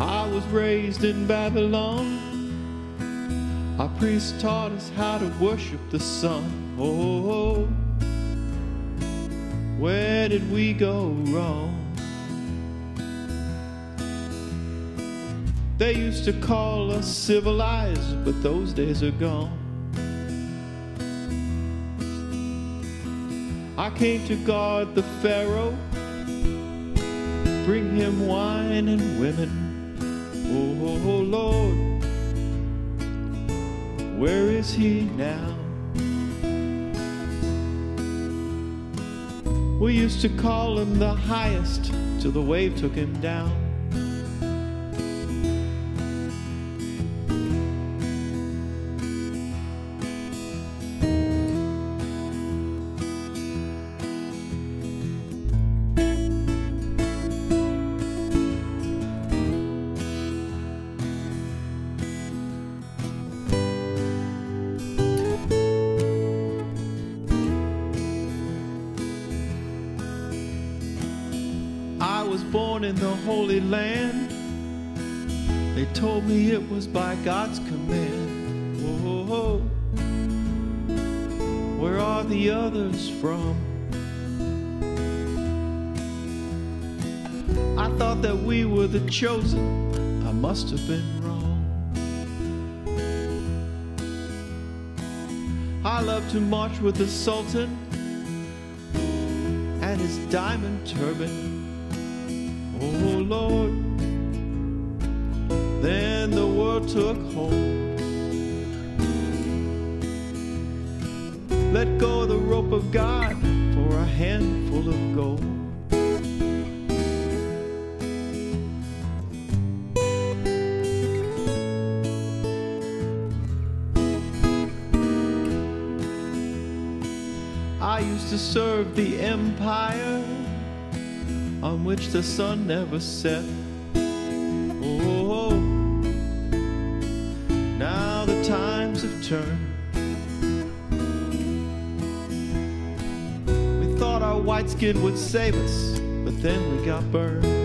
I was raised in Babylon. Our priests taught us how to worship the sun. Oh, where did we go wrong? They used to call us civilized, but those days are gone. I came to guard the Pharaoh, bring him wine and women. Oh, oh, Lord, where is he now? We used to call him the highest till the wave took him down. Was born in the Holy Land. They told me it was by God's command. Whoa, where are the others from? I thought that we were the chosen. I must have been wrong. I love to march with the Sultan and his diamond turban. Oh Lord, then the world took hold. Let go the rope of God for a handful of gold. I used to serve the empire on which the sun never set. Oh, now the times have turned. We thought our white skin would save us, but then we got burned.